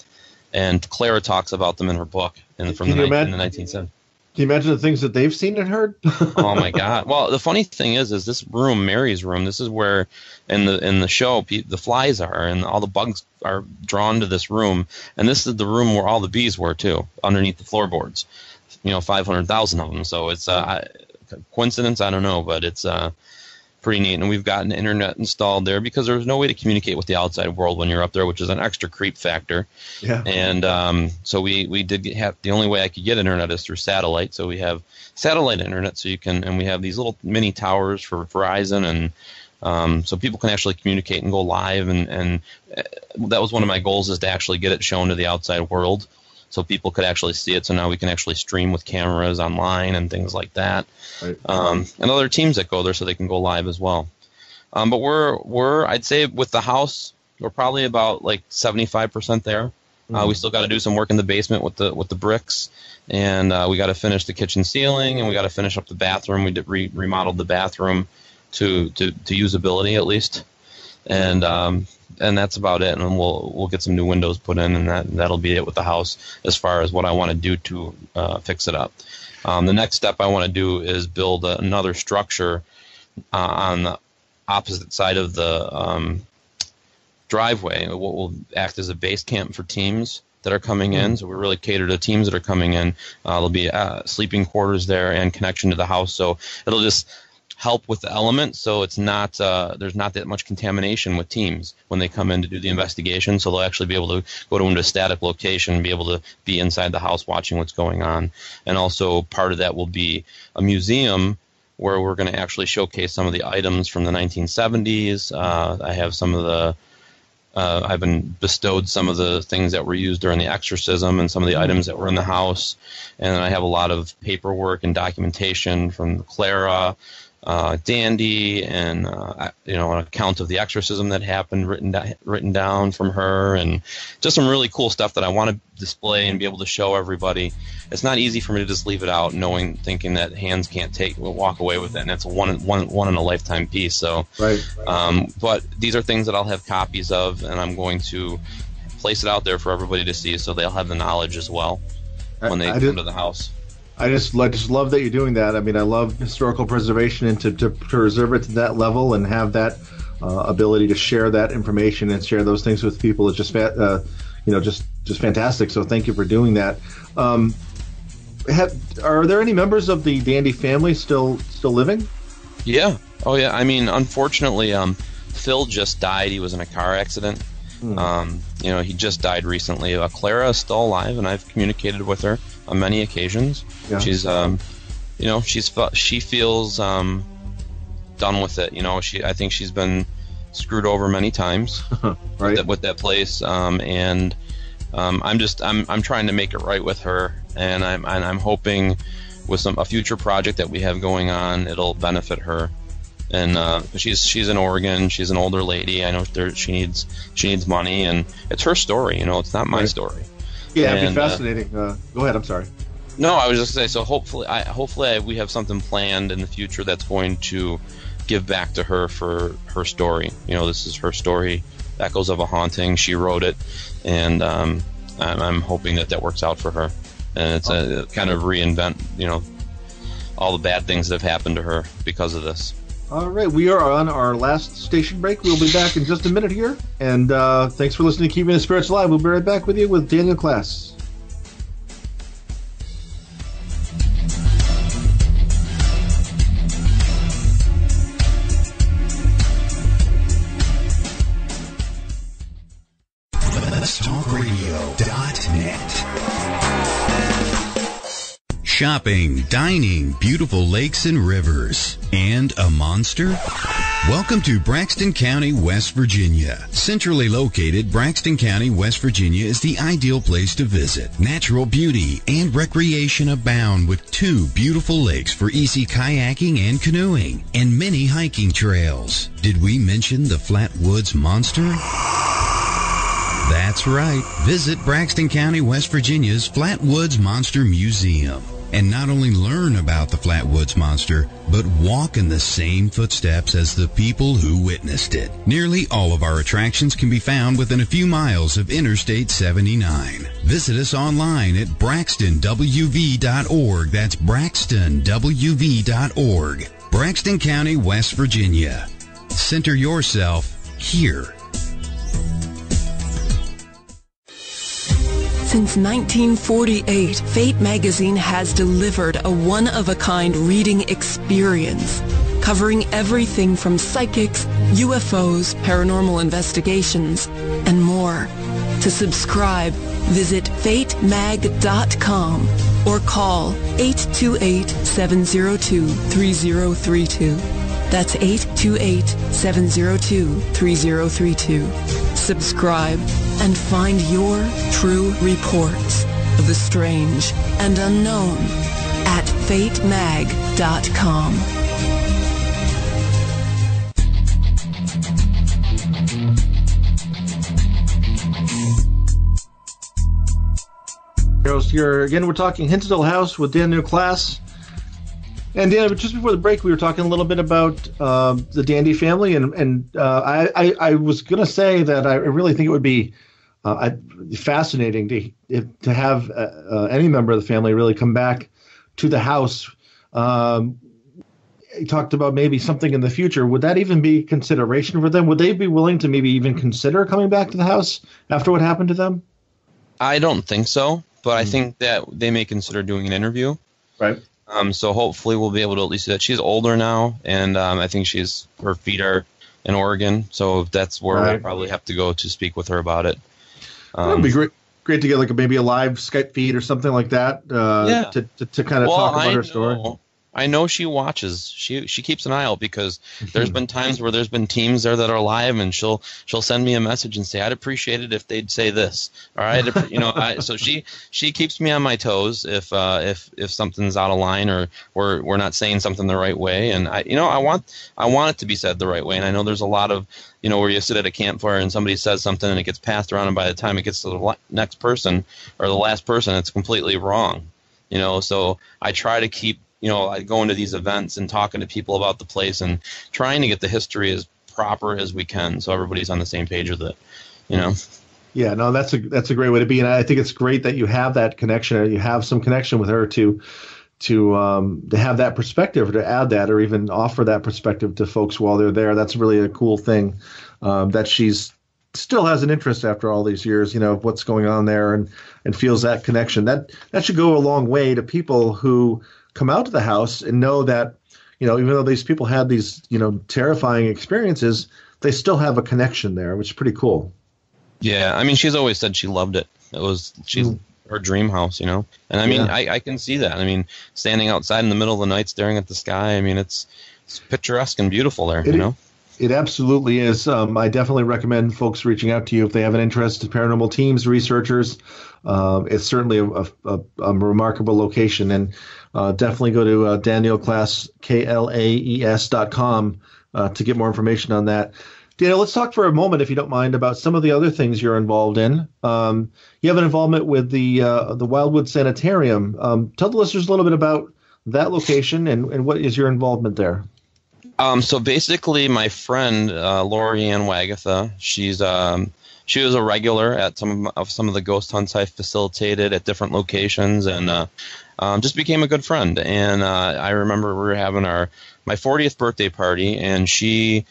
and Clara talks about them in her book, and from the, you 19, the 1970s. Can you imagine the things that they've seen and heard? oh my god! Well, the funny thing is, is this room, Mary's room. This is where, in the in the show, the flies are, and all the bugs are drawn to this room. And this is the room where all the bees were too, underneath the floorboards. You know, five hundred thousand of them. So it's uh, I- coincidence, I don't know, but it's uh, pretty neat. And we've gotten internet installed there because there was no way to communicate with the outside world when you're up there, which is an extra creep factor. yeah. And um, so we we did have the only way I could get internet is through satellite. So we have satellite internet, so you can and we have these little mini towers for Verizon, and um, so people can actually communicate and go live. And and uh, that was one of my goals is to actually get it shown to the outside world, so people could actually see it. So now we can actually stream with cameras online and things like that. Right. Um, and other teams that go there, so they can go live as well. Um, but we're we're I'd say with the house we're probably about like 75% there. Uh, we still got to do some work in the basement with the with the bricks, and uh, we got to finish the kitchen ceiling, and we got to finish up the bathroom. We did re- remodeled the bathroom to, to to usability at least, and um, and that's about it. And we'll we'll get some new windows put in, and that that'll be it with the house as far as what I want to do to uh, fix it up. Um, the next step I want to do is build a, another structure uh, on the opposite side of the um, driveway. What will act as a base camp for teams that are coming in. So we really cater to teams that are coming in. Uh, there'll be uh, sleeping quarters there and connection to the house. So it'll just help with the element so it's not uh, there's not that much contamination with teams when they come in to do the investigation. So they'll actually be able to go to a static location and be able to be inside the house watching what's going on. And also part of that will be a museum where we're going to actually showcase some of the items from the 1970s uh, i have some of the uh, I've been bestowed some of the things that were used during the exorcism and some of the items that were in the house. And I have a lot of paperwork and documentation from Clara, uh, Dandy, and uh, you know an account of the exorcism that happened written written down from her, and just some really cool stuff that I want to display and be able to show everybody. It's not easy for me to just leave it out, knowing thinking that hands can't take walk away with it, and it's a one one one in a lifetime piece. So Right. um, but these are things that I'll have copies of, and I'm going to place it out there for everybody to see, so they'll have the knowledge as well when they I, I come did- to the house. I just I just love that you're doing that. I mean, I love historical preservation and to, to preserve it to that level and have that uh, ability to share that information and share those things with people is just fa- uh, you know just just fantastic. So thank you for doing that. Um, have, are there any members of the Dandy family still still living? Yeah. Oh yeah. I mean, unfortunately, um, Phil just died. He was in a car accident. Hmm. Um, you know, he just died recently. Uh, Clara is still alive, and I've communicated with her on many occasions. Yeah. She's, um, you know, she's she feels um, done with it. You know, she I think she's been screwed over many times right. with, that, with that place, um, and um, I'm just I'm I'm trying to make it right with her, and I'm and I'm hoping with some a future project that we have going on, it'll benefit her. And uh, she's she's in Oregon. She's an older lady. I know there, she needs she needs money, and it's her story. You know, it's not my Right. story. Yeah, it'd be uh, fascinating. Uh, go ahead. I'm sorry. No, I was just gonna say. So hopefully, I hopefully I, we have something planned in the future that's going to give back to her for her story. You know, this is her story, Echoes of a Haunting. She wrote it, and um, I'm, I'm hoping that that works out for her. And it's a kind of reinvent, you know, all the bad things that have happened to her because of this. All right, we are on our last station break. We'll be back in just a minute here. And uh, thanks for listening to Keeping the Spirits Alive. We'll be right back with you with Daniel Klaes. Shopping, dining, beautiful lakes and rivers, and a monster? Welcome to Braxton County, West Virginia. Centrally located, Braxton County, West Virginia is the ideal place to visit. Natural beauty and recreation abound with two beautiful lakes for easy kayaking and canoeing, and many hiking trails. Did we mention the Flatwoods Monster? That's right. Visit Braxton County, West Virginia's Flatwoods Monster Museum and not only learn about the Flatwoods Monster, but walk in the same footsteps as the people who witnessed it. Nearly all of our attractions can be found within a few miles of Interstate 79. Visit us online at braxtonwv.org. That's braxtonwv.org. Braxton County, West Virginia. Center yourself here. Since 1948, Fate magazine has delivered a one-of-a-kind reading experience, covering everything from psychics, UFOs, paranormal investigations, and more. To subscribe, visit fatemag.com or call 828-702-3032. That's 828-702-3032. Subscribe and find your true reports of the strange and unknown at fatemag.com. Heroes here again. We're talking Hinsdale House with Daniel Klaes. And Dan, just before the break, we were talking a little bit about uh, the Dandy family, and and uh, I, I I was gonna say that I really think it would be uh, fascinating to to have uh, uh, any member of the family really come back to the house. Um, you talked about maybe something in the future. Would that even be consideration for them? Would they be willing to maybe even consider coming back to the house after what happened to them? I don't think so, but I think that they may consider doing an interview. Right. Um, so hopefully we'll be able to at least do that. She's older now, and um, I think she's her feet are in Oregon, so that's where Right. we'll probably have to go to speak with her about it. Um, be great. Great to get like a, maybe a live Skype feed or something like that uh, Yeah. to, to, to kind of well, talk about I her know, story. I know she watches. She she keeps an eye out because there's been times where there's been teams there that are live, and she'll she'll send me a message and say, "I'd appreciate it if they'd say this." All right, you know. I, so she she keeps me on my toes if uh, if if something's out of line or we're we're not saying something the right way, and I you know I want I want it to be said the right way, and I know there's a lot of you know where you sit at a campfire and somebody says something and it gets passed around, and by the time it gets to the next person or the last person, it's completely wrong you know so i try to keep you know i go into these events and talking to people about the place and trying to get the history as proper as we can so everybody's on the same page with it you know Yeah, no, that's a that's a great way to be, and I think it's great that you have that connection, you have some connection with her to to um, to have that perspective, or to add that, or even offer that perspective to folks while they're there. That's really a cool thing um, that she's still has an interest after all these years, you know, what's going on there, and and feels that connection. That that should go a long way to people who come out to the house and know that you know, even though these people had these, you know, terrifying experiences, they still have a connection there, which is pretty cool. Yeah, I mean, she's always said she loved it. It was she's Mm. her dream house, you know. And I mean, Yeah. I, I can see that. I mean, standing outside in the middle of the night, staring at the sky. I mean, it's, it's picturesque and beautiful there. It you know. It absolutely is. Um, I definitely recommend folks reaching out to you if they have an interest in paranormal teams, researchers. Uh, it's certainly a, a, a, a remarkable location, and uh, definitely go to uh, Daniel Klaes K L A E S dot com uh, to get more information on that. Daniel, let's talk for a moment, if you don't mind, about some of the other things you're involved in. Um, you have an involvement with the uh, the Wildwood Sanitarium. Um, tell the listeners a little bit about that location and, and what is your involvement there. Um, so basically, my friend uh, Lori Ann Wagatha, she's um, she was a regular at some of, of some of the ghost hunts I facilitated at different locations, and uh, um, just became a good friend. And uh, I remember we were having our my 40th birthday party, and she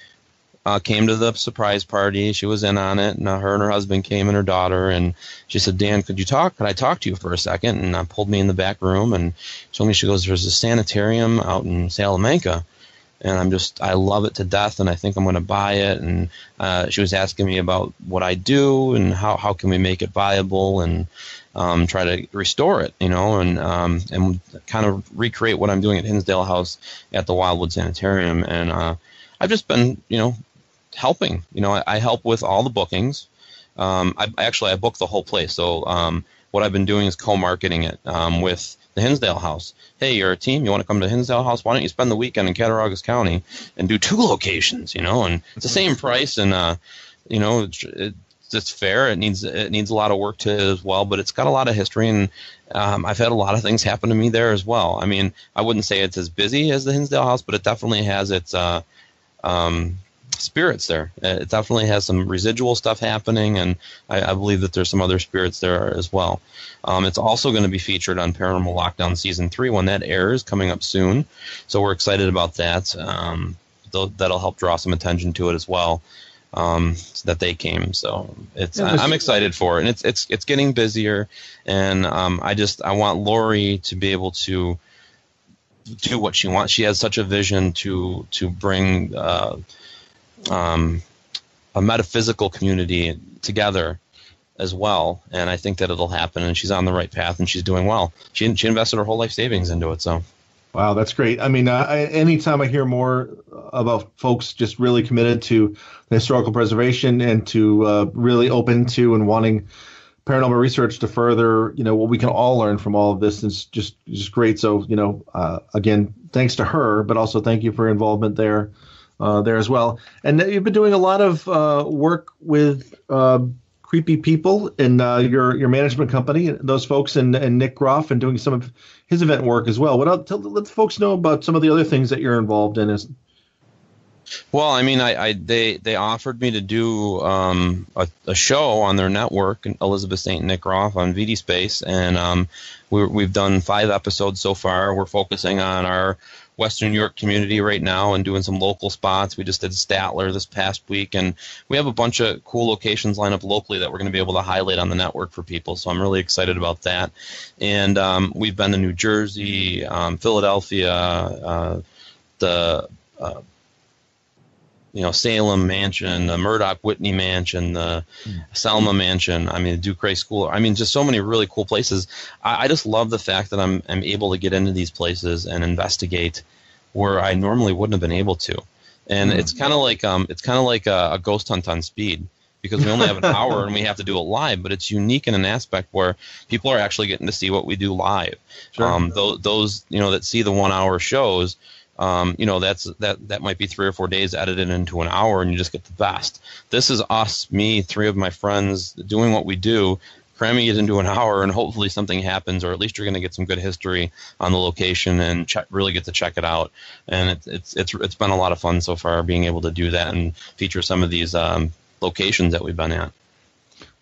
uh, came to the surprise party. She was in on it, and uh, her and her husband came and her daughter. And she said, "Dan, could you talk? Could I talk to you for a second? And uh, pulled me in the back room and told me she goes, "There's a sanitarium out in Salamanca." and I'm just I love it to death, and I think I'm going to buy it. And uh, she was asking me about what I do and how how can we make it viable and um, try to restore it, you know, and um, and kind of recreate what I'm doing at Hinsdale House at the Wildwood Sanitarium. And uh, I've just been, you know, helping. You know, I, I help with all the bookings. Um, I actually I book the whole place, so um, what I've been doing is co-marketing it um, with the Hinsdale House. Hey, you're a team. You want to come to Hinsdale House? Why don't you spend the weekend in Cattaraugus County and do two locations? You know, and it's the same price, and uh, you know, it's, it's fair. It needs it needs a lot of work to as well, but it's got a lot of history, and um, I've had a lot of things happen to me there as well. I mean, I wouldn't say it's as busy as the Hinsdale House, but it definitely has its uh, um, spirits there. It definitely has some residual stuff happening, and I, I believe that there's some other spirits there as well. Um, it's also going to be featured on Paranormal Lockdown Season 3 when that airs coming up soon. So we're excited about that. Um, that'll help draw some attention to it as well. Um, that they came, so it's Yeah, I'm excited for it, and it's it's it's getting busier, and um, I just I want Lori to be able to do what she wants. She has such a vision to to bring uh, um, a metaphysical community together as well, and I think that it'll happen. And she's on the right path, and she's doing well. She she invested her whole life savings into it, so Wow, that's great. I mean, uh, anytime I hear more about folks just really committed to historical preservation and to uh, really open to and wanting paranormal research to further, you know, what we can all learn from all of this is just just great. So, you know, uh, again, thanks to her, but also thank you for involvement there, uh, there as well. And you've been doing a lot of uh, work with uh, creepy people in uh, your your management company, those folks, and, and Nick Groff, and doing some of his event work as well. What else, tell, let folks know about some of the other things that you're involved in. Is Well, I mean, I, I they they offered me to do um, a, a show on their network, Elizabeth Saint Nick Groff on ViDi Space, and um, we we've done five episodes so far. We're focusing on our Western New York community right now and doing some local spots. We just did Statler this past week, and we have a bunch of cool locations lined up locally that we're going to be able to highlight on the network for people. So I'm really excited about that. And um, we've been to New Jersey, um, Philadelphia, uh, the uh, you know Salem Mansion, the Murdoch Whitney Mansion, the Selma Mansion. I mean, Duke Ray School. I mean, just so many really cool places. I, I just love the fact that I'm I'm able to get into these places and investigate where I normally wouldn't have been able to. And it's kind of like um, it's kind of like a, a ghost hunt on speed because we only have an hour and we have to do it live. But it's unique in an aspect where people are actually getting to see what we do live. Sure. Um, those, those you know that see the one hour shows um, you know that's that that might be three or four days edited into an hour and you just get the best. This is us me three of my friends doing what we do cramming it into an hour and hopefully something happens or at least you're going to get some good history on the location and check, really get to check it out. And it's it's it's it's been a lot of fun so far being able to do that and feature some of these um, locations that we've been at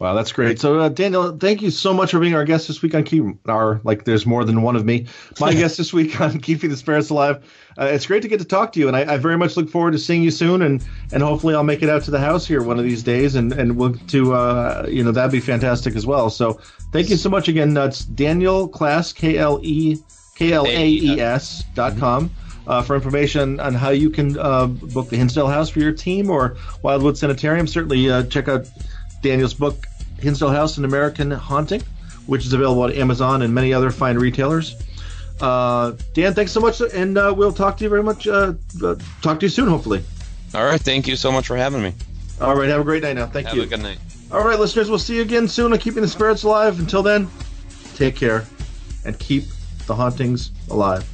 Wow, that's great. So, uh, Daniel, thank you so much for being our guest this week on Keep our like. There's more than one of me. My guest this week on Keeping the Spirits Alive. Uh, it's great to get to talk to you, and I, I, very much look forward to seeing you soon, and and hopefully I'll make it out to the house here one of these days, and and we'll to uh, you know that'd be fantastic as well. So, thank you so much again. That's Daniel Klaes K L E K L A E S dot com. Uh, for information on how you can uh, book the Hinsdale House for your team or Wildwood Sanitarium, certainly uh, check out Daniel's book, Hinsdale House: An American Haunting, which is available on Amazon and many other fine retailers. Uh, Dan, thanks so much, and uh, we'll talk to you very much. Uh, uh, talk to you soon, hopefully. All right. Thank you so much for having me. All right, have a great night now. Thank Have you. Have a good night. All right, listeners, we'll see you again soon on Keeping the Spirits Alive. Until then, take care and keep the hauntings alive.